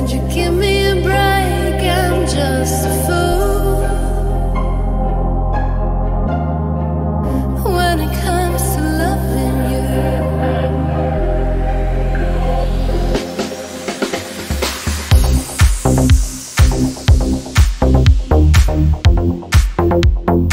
could you give me I'm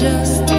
just